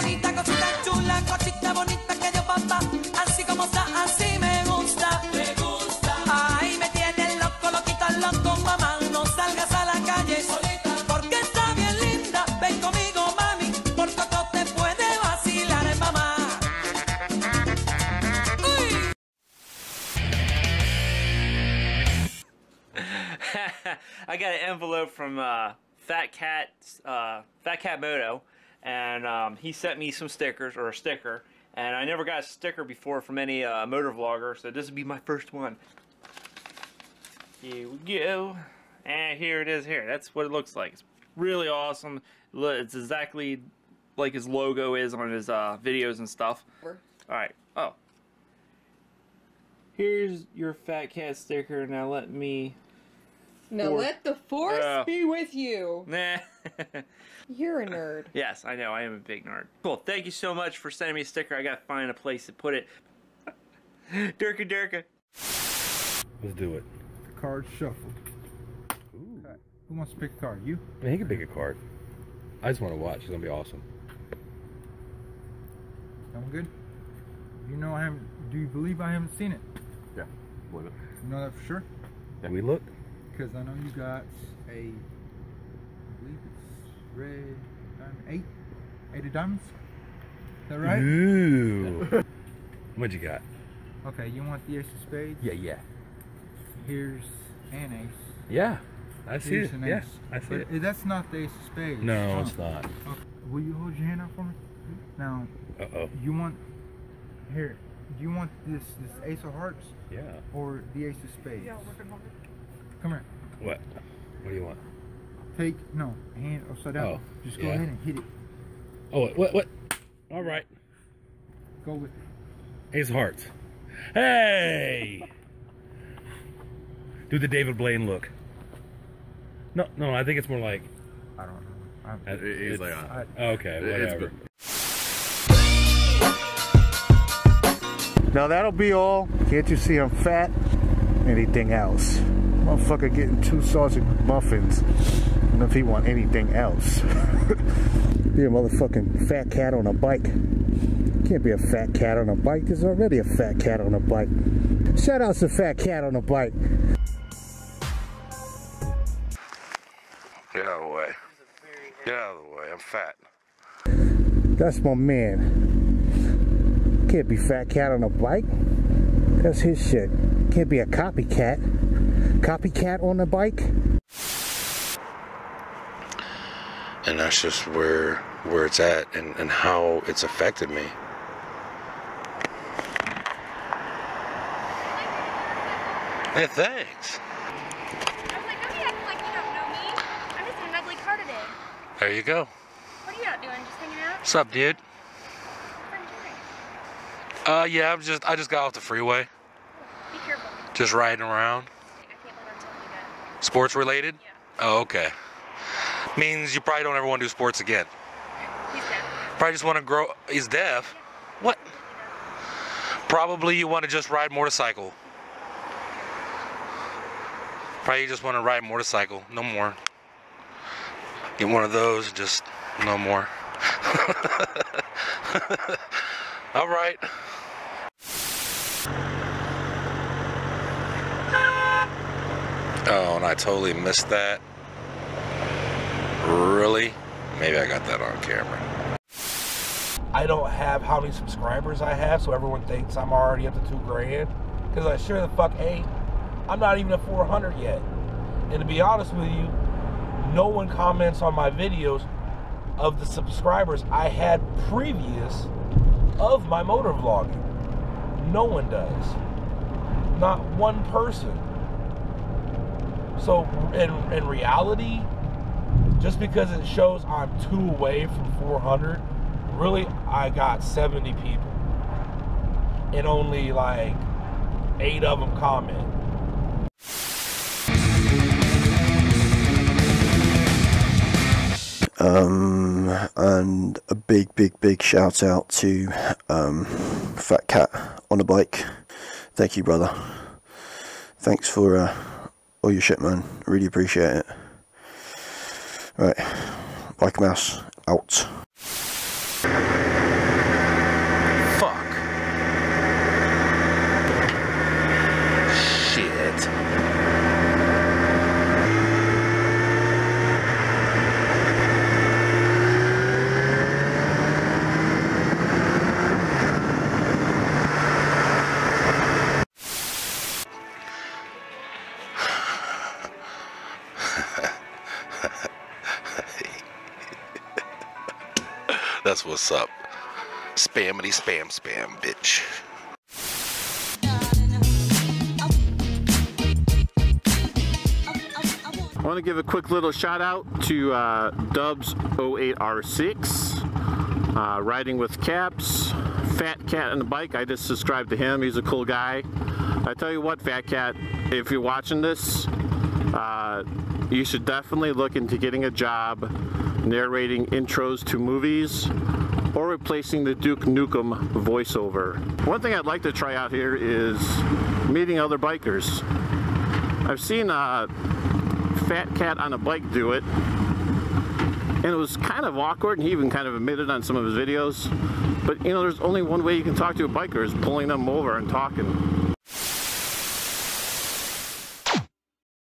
bonita, cosita chula, cosita bonita que dio papá. Así como está, así me gusta. Me gusta. Ay, me tienen loco, loquito, loco, mamá. No salgas a la calle solita. Porque está bien linda. Ven conmigo, mami. Por todo te puede vacilar, mamá. Uy. I got an envelope from uh, Fat Cat, uh, Fat Cat Moto. And um, he sent me some stickers or a sticker. And I never got a sticker before from any uh, motor vlogger, so this would be my first one. Here we go. And here it is here. That's what it looks like. It's really awesome. It's exactly like his logo is on his uh, videos and stuff. Alright. Oh. Here's your Fat Cat sticker. Now let me... Now Or- let the force Uh. be with you. Nah. You're a nerd. yes, I know. I am a big nerd. Cool. Thank you so much for sending me a sticker. I gotta find a place to put it. Durka Durka. Let's do it. Card shuffled. Ooh. Who wants to pick a card? You? Man, he can pick a card. I just want to watch. It's gonna be awesome. That one good? You know I haven't. Do you believe I haven't seen it? Yeah. What? You know that for sure? Can we look? Because I know you got a. I believe it's red diamond eight. Eight of diamonds. Is that right? Ooh. What'd you got? Okay, you want the ace of spades? Yeah, yeah. Here's an ace. Yeah. I see Here's it. an Yeah. I see But it. That's not the ace of spades. No, Oh. it's not. Okay. Will you hold your hand out for me? Now, Uh oh. you want here? Do you want this this ace of hearts Yeah. or the ace of spades? Come here. What? What do you want? Take no hand upside down. Oh, Just go yeah. ahead and hit it. Oh, what? What? what? All right. Go with it. Ace of Hearts. Hey! Do the David Blaine look. No, no, I think it's more like. I don't know. I'm, uh, He's it's- like, uh, I, Okay, It's whatever. Now that'll be all. Can't you see I'm fat? Anything else? Motherfucker getting two sausage muffins. And if he want anything else. be a motherfucking fat cat on a bike. Can't be a fat cat on a bike. There's already a fat cat on a bike. Shout out to Fat Cat on a bike. Get out of the way. Get out of the way. I'm fat. That's my man. Can't be Fat Cat on a bike. That's his shit. Can't be a copycat. Copycat on a bike? And that's just where where it's at and, and how it's affected me. Hey, thanks. I was like, don't be acting like you don't know me. I'm just in an ugly car today. There you go. What are you out doing? Just hanging out? What's up, dude? What are you doing? Uh, yeah, I'm just I just got off the freeway, Be careful. just riding around. I can't believe I'm telling you that. Sports related? Yeah. Oh, okay. Means you probably don't ever want to do sports again. He's dead. Probably just want to grow. He's deaf. What? Probably you want to just ride motorcycle. Probably you just want to ride motorcycle. No more. Get one of those. Just no more. All right. Oh, and I totally missed that. Really? Maybe I got that on camera. I don't have how many subscribers I have, so everyone thinks I'm already up to two grand. Because I sure the fuck ain't. I'm not even at 400 yet. And to be honest with you, no one comments on my videos of the subscribers I had previous of my motor vlogging. No one does. Not one person. So in in reality, just because it shows I'm two away from 400, really I got 70 people, and only like eight of them comment. Um, and a big, big, big shout out to um, Fat Cat on a bike. Thank you, brother. Thanks for uh, Oh, all your shit, man. Really appreciate it. Right, Bike Mouse out. That's what's up. Spammity spam spam, bitch. I want to give a quick little shout out to uh, Dubs 08R6, uh, riding with caps, Fat Cat on the bike. I just subscribed to him. He's a cool guy. I tell you what, Fat Cat, if you're watching this, uh, you should definitely look into getting a job narrating intros to movies or replacing the Duke Nukem voiceover. One thing I'd like to try out here is meeting other bikers. I've seen a Fat Cat on a bike do it. And it was kind of awkward, and he even kind of admitted on some of his videos. But you know, there's only one way you can talk to a biker is pulling them over and talking.